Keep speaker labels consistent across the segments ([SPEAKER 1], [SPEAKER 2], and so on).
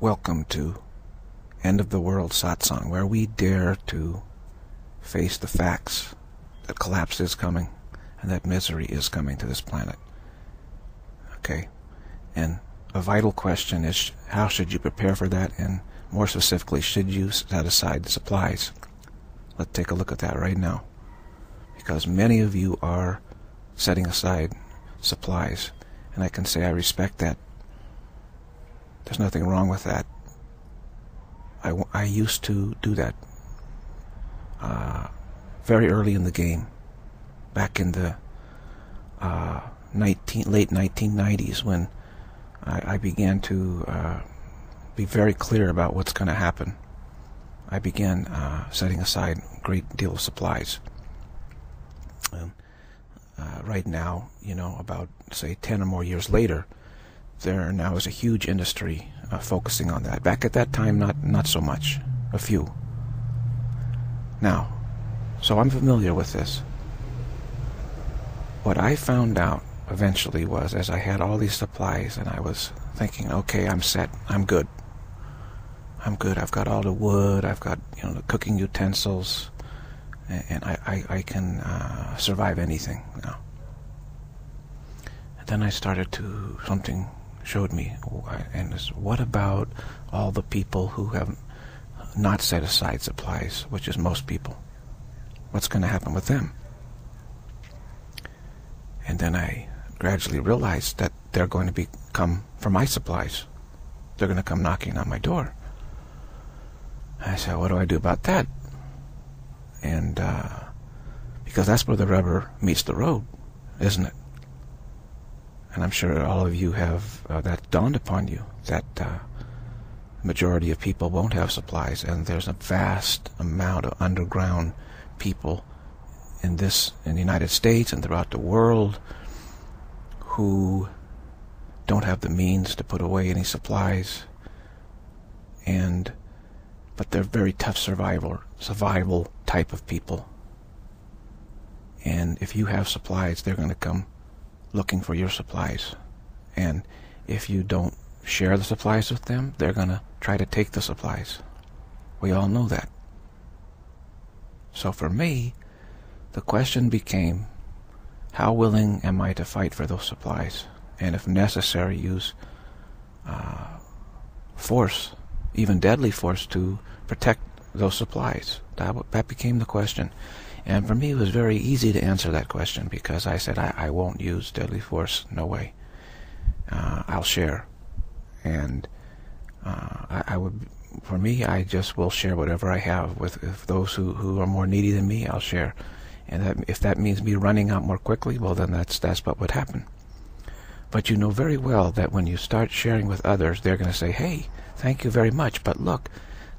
[SPEAKER 1] Welcome to End of the World Satsang, where we dare to face the facts that collapse is coming and that misery is coming to this planet. Okay? And a vital question is how should you prepare for that? And more specifically, should you set aside the supplies? Let's take a look at that right now. Because many of you are setting aside supplies. And I can say I respect that. There's nothing wrong with that. I, I used to do that uh, very early in the game, back in the uh, 19, late 1990s when I, I began to uh, be very clear about what's going to happen. I began uh, setting aside a great deal of supplies. Um, uh, right now, you know, about say 10 or more years later, there now is a huge industry uh, focusing on that. Back at that time, not not so much, a few. Now, so I'm familiar with this. What I found out eventually was, as I had all these supplies, and I was thinking, okay, I'm set, I'm good. I'm good. I've got all the wood. I've got you know the cooking utensils, and, and I, I, I can uh, survive anything now. And then I started to something showed me, and what about all the people who have not set aside supplies, which is most people? What's going to happen with them? And then I gradually realized that they're going to be come for my supplies. They're going to come knocking on my door. I said, what do I do about that? And uh, because that's where the rubber meets the road, isn't it? And I'm sure all of you have uh, that dawned upon you that uh, majority of people won't have supplies, and there's a vast amount of underground people in this in the United States and throughout the world who don't have the means to put away any supplies. And but they're very tough survival survival type of people. And if you have supplies they're going to come looking for your supplies and if you don't share the supplies with them they're going to try to take the supplies we all know that so for me, the question became, how willing am I to fight for those supplies? And if necessary, use uh, force, even deadly force, to protect those supplies? That, that became the question. And for me, it was very easy to answer that question because I said, I, I won't use deadly force. No way. Uh, I'll share. And uh, I, I would for me, I just will share whatever I have with if those who, who are more needy than me. I'll share, and that, if that means me running out more quickly, well, then that's that's what would happen. But you know very well that when you start sharing with others, they're going to say, "Hey, thank you very much, but look,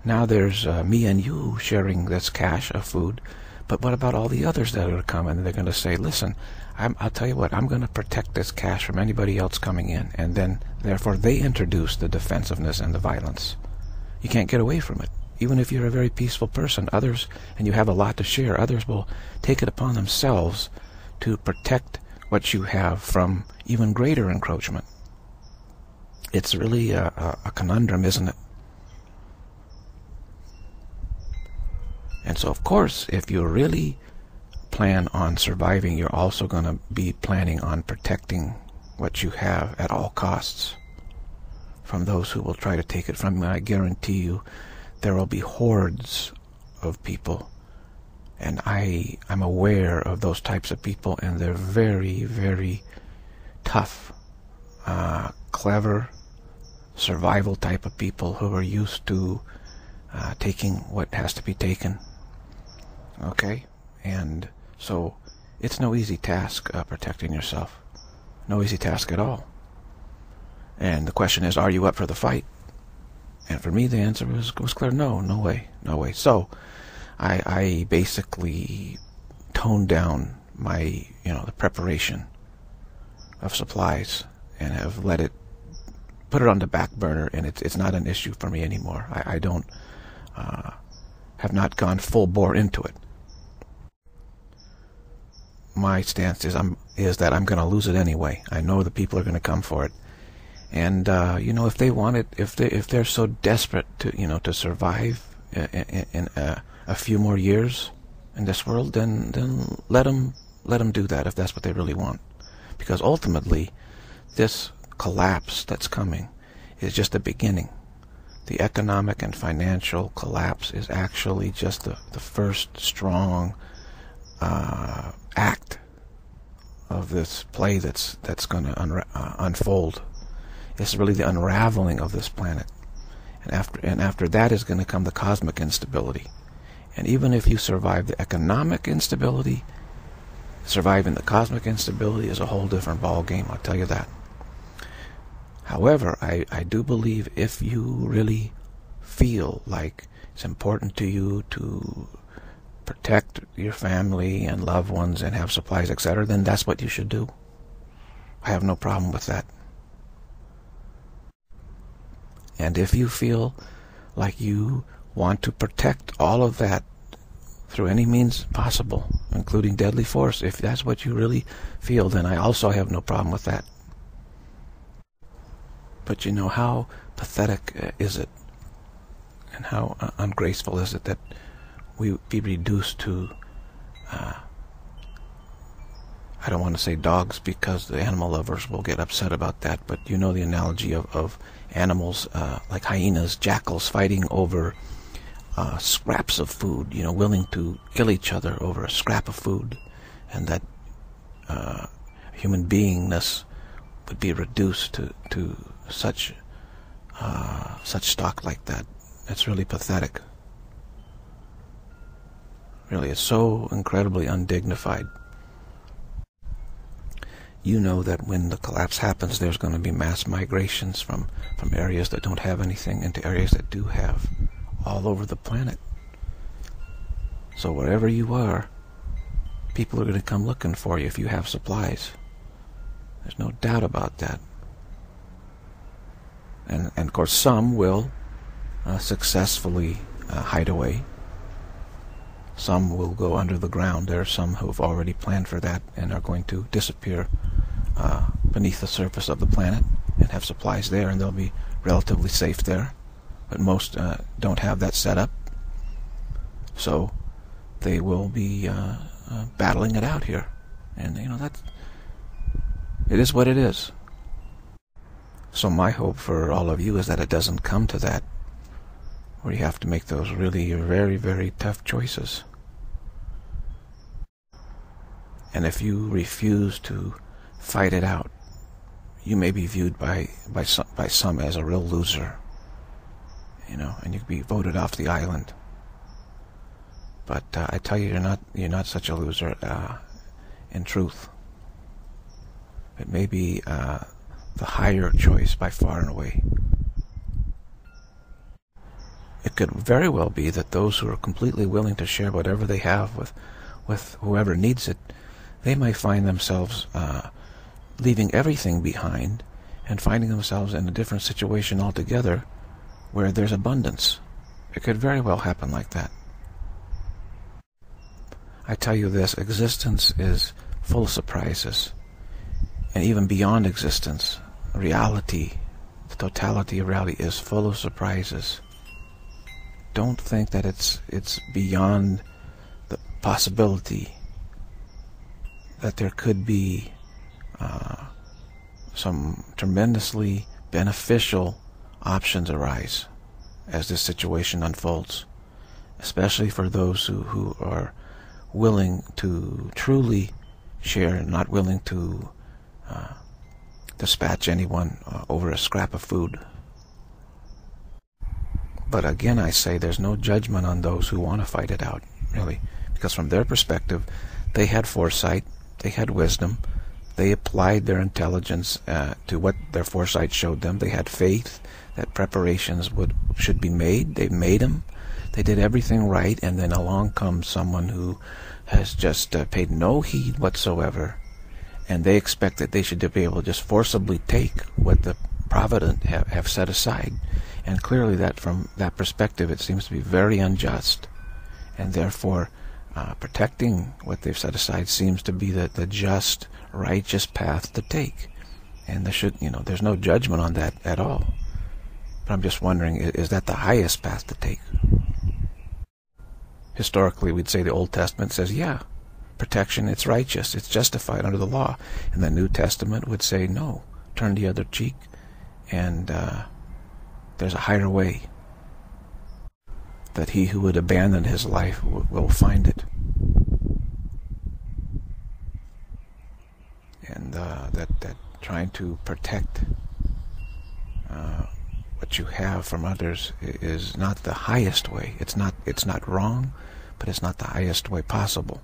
[SPEAKER 1] now there's uh, me and you sharing this cache of food." But what about all the others that are? And they're going to say, listen, i will tell you what, I'm going to protect this cache from anybody else coming in. And then, therefore, they introduce the defensiveness and the violence. You can't get away from it. Even if you're a very peaceful person, others, and you have a lot to share, others will take it upon themselves to protect what you have from even greater encroachment. It's really a, a, a conundrum, isn't it? And so, of course, if you really plan on surviving, you're also going to be planning on protecting what you have at all costs from those who will try to take it from you. I guarantee you there will be hordes of people. And I, I'm aware of those types of people, and they're very, very tough, uh, clever, survival type of people who are used to uh, taking what has to be taken. Okay? And so it's no easy task uh, protecting yourself. No easy task at all. And the question is, are you up for the fight? And for me, the answer was, was clear, no, no way, no way. So I, I basically toned down my, you know, the preparation of supplies and have let it, put it on the back burner, and it's, it's not an issue for me anymore. I, I don't, uh, have not gone full bore into it. My stance is I'm is that I'm going to lose it anyway. I know the people are going to come for it, And uh, you know, if they want it, if they if they're so desperate to you know to survive in, in, a, a few more years in this world, then then let them let them do that if that's what they really want, because ultimately, this collapse that's coming is just the beginning. The economic and financial collapse is actually just the, the first strong uh, act of this play that's that's going to uh, unfold. It's really the unraveling of this planet, and after and after that is going to come the cosmic instability. And even if you survive the economic instability, surviving the cosmic instability is a whole different ball game. I'll tell you that. However, I, I do believe if you really feel like it's important to you to protect your family and loved ones and have supplies, etc., then that's what you should do. I have no problem with that. And if you feel like you want to protect all of that through any means possible, including deadly force, if that's what you really feel, then I also have no problem with that. But you know, how pathetic uh, is it and how uh, ungraceful is it that we be reduced to uh, I don't want to say dogs because the animal lovers will get upset about that, but you know the analogy of, of animals uh, like hyenas, jackals fighting over uh, scraps of food, you know, willing to kill each other over a scrap of food, and that uh, human beingness would be reduced to, to such uh, such stock like that. It's really pathetic. Really, it's so incredibly undignified. You know that when the collapse happens, there's going to be mass migrations from, from areas that don't have anything into areas that do have, all over the planet. So wherever you are, people are going to come looking for you if you have supplies. There's no doubt about that and, and of course some will uh, successfully uh, hide away. Some will go under the ground. There are some who have already planned for that and are going to disappear uh, beneath the surface of the planet and have supplies there, and they'll be relatively safe there. But most uh, don't have that set up, so they will be uh, uh, battling it out here. And you know that's it is what it is. So my hope for all of you is that it doesn't come to that, where you have to make those really very, very tough choices. And if you refuse to fight it out, you may be viewed by, by, some, by some as a real loser, you know, and you could be voted off the island. But uh, I tell you, you're not, you're not such a loser uh, in truth. It may be uh, the higher choice by far and away. It could very well be that those who are completely willing to share whatever they have with, with whoever needs it, they might find themselves uh, leaving everything behind and finding themselves in a different situation altogether where there's abundance. It could very well happen like that. I tell you this, existence is full of surprises and even beyond existence, reality, the totality of reality is full of surprises. Don't think that it's it's beyond the possibility that there could be uh, some tremendously beneficial options arise as this situation unfolds, especially for those who, who are willing to truly share and not willing to uh, dispatch anyone uh, over a scrap of food. But again, I say there's no judgment on those who want to fight it out, really, because from their perspective, they had foresight, they had wisdom, they applied their intelligence uh, to what their foresight showed them. They had faith that preparations would should be made. They made them. They did everything right, and then along comes someone who has just uh, paid no heed whatsoever and they expect that they should be able to just forcibly take what the provident have, have set aside. And clearly that from that perspective it seems to be very unjust. And therefore uh, protecting what they've set aside seems to be the, the just, righteous path to take. and there should, you know, there's no judgment on that at all. But I'm just wondering, is that the highest path to take? Historically, we'd say the Old Testament says, yeah, protection, it's righteous, it's justified under the law. And the New Testament would say, no, turn the other cheek, and uh, there's a higher way. That he who would abandon his life will find it. And uh, that, that trying to protect uh, what you have from others is not the highest way. It's not it's not wrong, but it's not the highest way possible.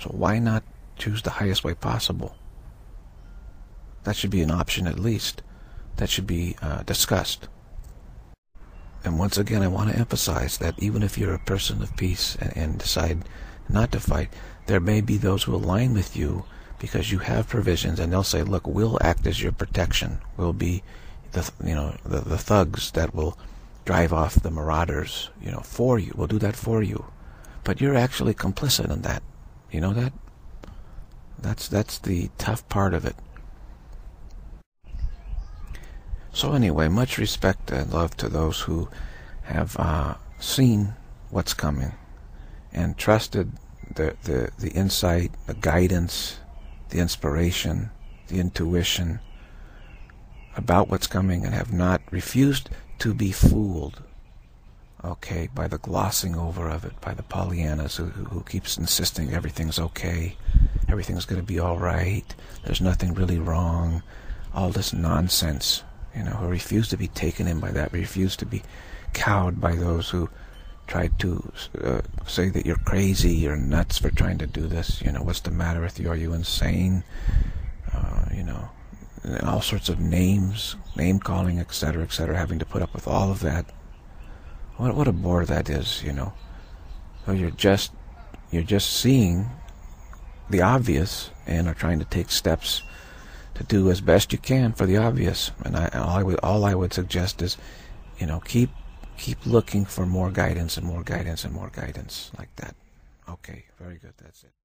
[SPEAKER 1] So why not choose the highest way possible? That should be an option at least. That should be uh, discussed. And once again, I want to emphasize that even if you're a person of peace and, and decide not to fight, there may be those who align with you because you have provisions and they'll say, look, we'll act as your protection. We'll be the, you know, the, the thugs that will drive off the marauders, you know, for you. We'll do that for you. But you're actually complicit in that. You know that? That's, that's the tough part of it. So anyway, much respect and love to those who have uh, seen what's coming and trusted the, the, the insight, the guidance, the inspiration, the intuition about what's coming and have not refused to be fooled okay by the glossing over of it by the pollyannas who, who keeps insisting everything's okay everything's going to be all right there's nothing really wrong all this nonsense you know who refuse to be taken in by that refuse to be cowed by those who tried to uh, say that you're crazy, you're nuts for trying to do this. You know, what's the matter with you? Are you insane? Uh, you know, all sorts of names, name calling, etc., etc., having to put up with all of that. What what a bore that is, you know. So you're just you're just seeing the obvious and are trying to take steps to do as best you can for the obvious. And I, all I would all I would suggest is, you know, keep keep looking for more guidance and more guidance and more guidance like that. Okay, very good. That's it.